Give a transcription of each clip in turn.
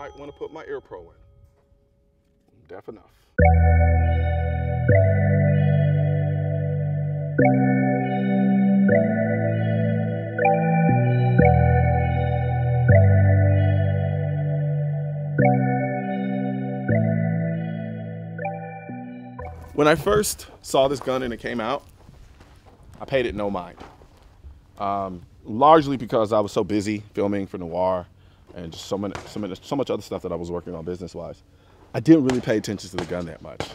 might want to put my ear pro in. Deaf enough. When I first saw this gun and it came out, I paid it no mind. Um, largely because I was so busy filming for Noir and just so, many, so, many, so much other stuff that I was working on business wise. I didn't really pay attention to the gun that much.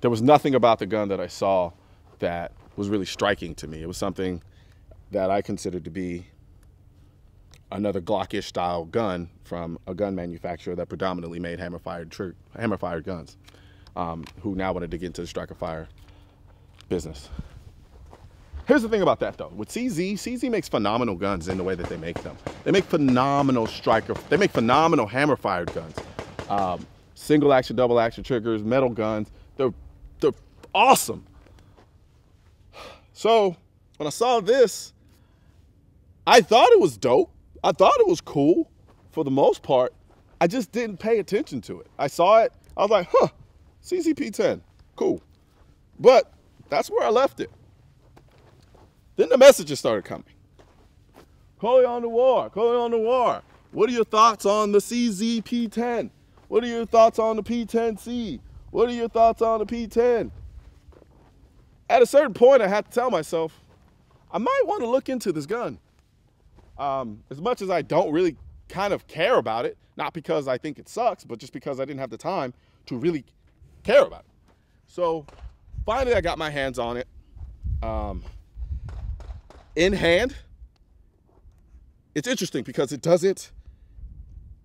There was nothing about the gun that I saw that was really striking to me. It was something that I considered to be another Glockish style gun from a gun manufacturer that predominantly made hammer fired hammer fired guns, um, who now wanted to get into the striker fire business. Here's the thing about that though. With CZ, CZ makes phenomenal guns in the way that they make them. They make phenomenal striker, they make phenomenal hammer fired guns. Um, single action, double action triggers, metal guns. They're, they're awesome. So when I saw this, I thought it was dope. I thought it was cool for the most part. I just didn't pay attention to it. I saw it, I was like, huh, CZP-10, cool. But that's where I left it. Then the messages started coming. Colion on the war. What are your thoughts on the CZP-10? What are your thoughts on the P10C? What are your thoughts on the P10? At a certain point, I had to tell myself, I might want to look into this gun. Um, as much as I don't really kind of care about it, not because I think it sucks, but just because I didn't have the time to really care about it. So finally, I got my hands on it. Um, in hand, it's interesting because it doesn't.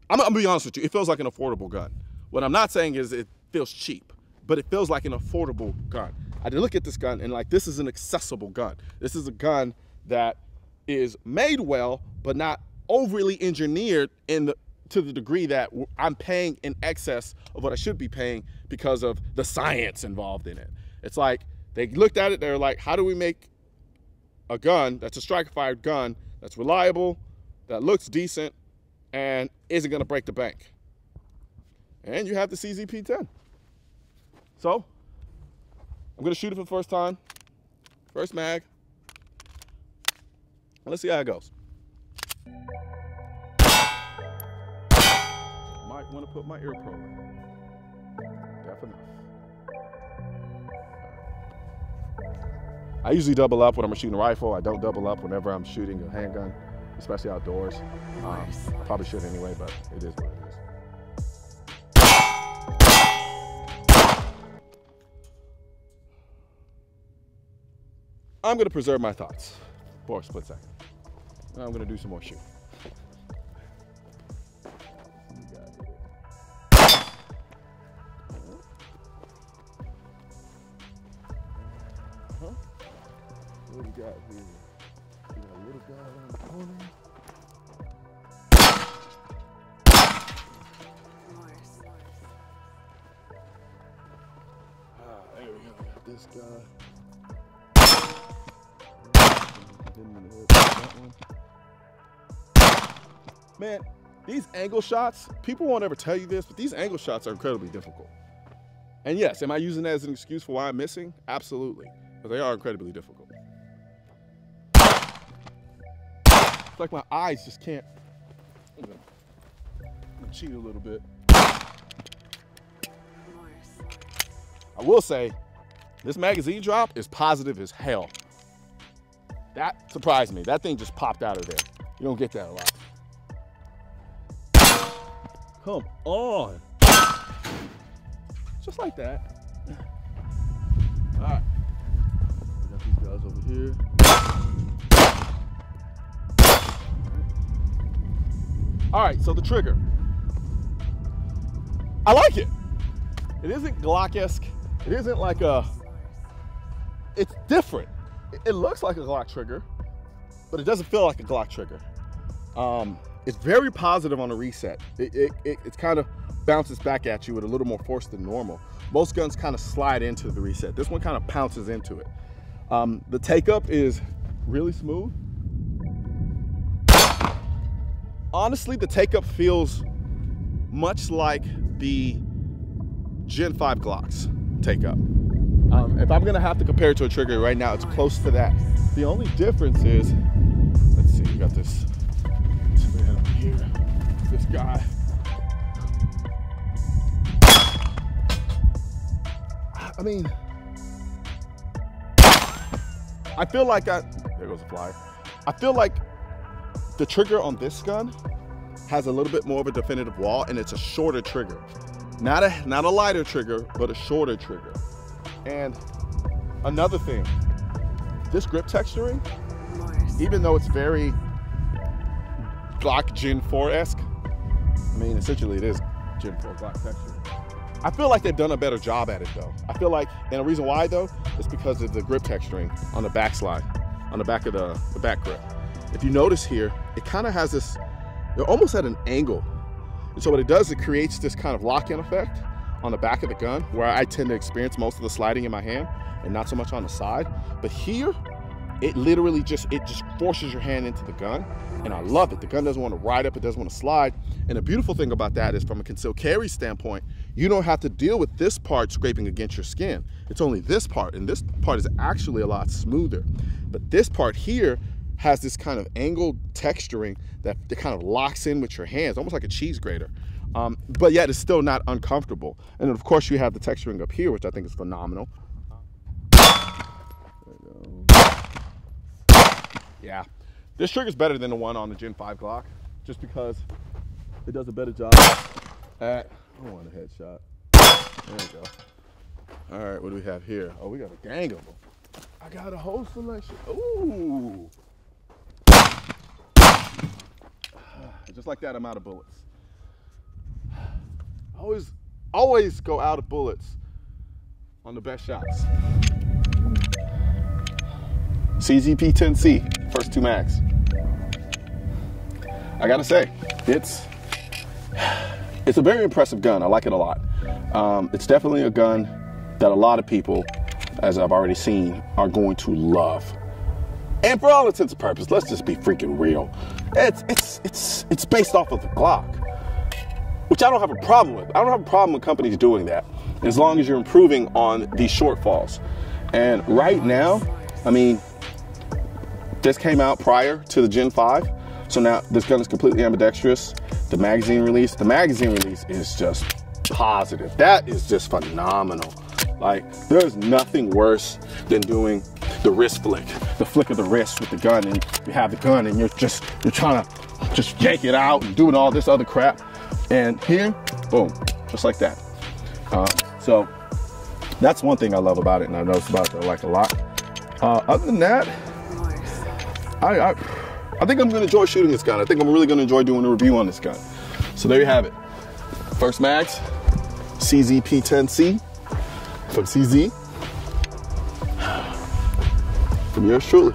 I'm, I'm, gonna be honest with you. It feels like an affordable gun. What I'm not saying is it feels cheap, but it feels like an affordable gun. I did look at this gun and like this is an accessible gun. This is a gun that is made well, but not overly engineered in the to the degree that I'm paying in excess of what I should be paying because of the science involved in it. It's like they looked at it, they're like, how do we make a gun that's a striker fired gun that's reliable, that looks decent, and isn't gonna break the bank. And you have the CZP-10. So, I'm gonna shoot it for the first time, first mag. Let's see how it goes. Might wanna put my ear pro in. Definitely. I usually double up when I'm shooting a rifle. I don't double up whenever I'm shooting a handgun, especially outdoors. Um, I probably should anyway, but it is what it is. I'm gonna preserve my thoughts for a split second. And I'm gonna do some more shooting. Here? Got a little guy around the corner. This guy. Man, these angle shots, people won't ever tell you this, but these angle shots are incredibly difficult. And yes, am I using that as an excuse for why I'm missing? Absolutely, but they are incredibly difficult. It's like my eyes just can't. I'm gonna, cheat a little bit. I will say, this magazine drop is positive as hell. That surprised me. That thing just popped out of there. You don't get that a lot. Come on. Just like that. All right. We got these guys over here. All right, so the trigger. I like it. It isn't Glock-esque. It isn't like a, it's different. It looks like a Glock trigger, but it doesn't feel like a Glock trigger. Um, it's very positive on the reset. It, it, it, it kind of bounces back at you with a little more force than normal. Most guns kind of slide into the reset. This one kind of pounces into it. Um, the take up is really smooth. Honestly, the take up feels much like the Gen 5 Glocks take up. Um, if I'm gonna have to compare it to a trigger right now, it's close to that. The only difference is, let's see, we got this here, this guy. I mean, I feel like I, there goes a flyer. I feel like the trigger on this gun has a little bit more of a definitive wall and it's a shorter trigger. Not a, not a lighter trigger, but a shorter trigger. And another thing, this grip texturing, even though it's very Glock Gen 4-esque, I mean, essentially it is Gen 4 Glock texture. I feel like they've done a better job at it though. I feel like, and the reason why though, is because of the grip texturing on the back slide, on the back of the, the back grip. If you notice here, it kind of has this, they're almost at an angle. And so what it does, it creates this kind of lock-in effect on the back of the gun where I tend to experience most of the sliding in my hand and not so much on the side. But here, it literally just, it just forces your hand into the gun. And I love it. The gun doesn't want to ride up, it doesn't want to slide. And the beautiful thing about that is from a concealed carry standpoint, you don't have to deal with this part scraping against your skin. It's only this part, and this part is actually a lot smoother. But this part here has this kind of angled texturing that, that kind of locks in with your hands, almost like a cheese grater. Um, but yet it's still not uncomfortable. And of course you have the texturing up here, which I think is phenomenal. Yeah, this trigger is better than the one on the Gen 5 Glock, just because it does a better job at, I want a headshot. There we go. All right, what do we have here? Oh, we got a gang of them. I got a whole selection. Ooh. Like that, I'm out of bullets. Always, always go out of bullets on the best shots. CZP 10C, first two mags. I gotta say, it's it's a very impressive gun. I like it a lot. Um, it's definitely a gun that a lot of people, as I've already seen, are going to love. And for all intents and purposes, let's just be freaking real. It's it's it's it's based off of the Glock, which I don't have a problem with. I don't have a problem with companies doing that, as long as you're improving on these shortfalls. And right now, I mean, this came out prior to the Gen 5, so now this gun is completely ambidextrous. The magazine release, the magazine release is just positive. That is just phenomenal. Like, there's nothing worse than doing the wrist flick, the flick of the wrist with the gun, and you have the gun and you're just you're trying to just yank it out and doing all this other crap. And here, boom, just like that. Uh, so that's one thing I love about it, and I noticed about it I like a lot. Uh, other than that, I, I I think I'm gonna enjoy shooting this gun. I think I'm really gonna enjoy doing a review on this gun. So there you have it. First mags, CZP-10C from CZ. From yours truly.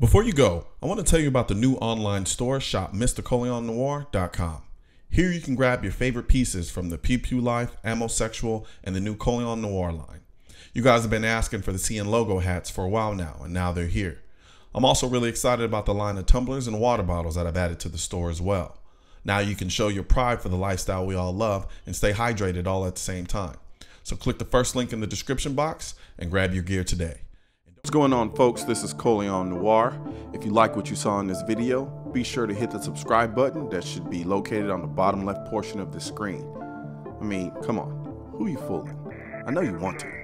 Before you go, I want to tell you about the new online store, shop MrColionNoir.com. Here you can grab your favorite pieces from the Pew Pew Life, Ammosexual, and the new Colion Noir line. You guys have been asking for the CN logo hats for a while now, and now they're here. I'm also really excited about the line of tumblers and water bottles that I've added to the store as well. Now you can show your pride for the lifestyle we all love and stay hydrated all at the same time. So click the first link in the description box and grab your gear today. What's going on folks? This is Colion Noir. If you like what you saw in this video, be sure to hit the subscribe button that should be located on the bottom left portion of the screen. I mean, come on, who you fooling? I know you want to.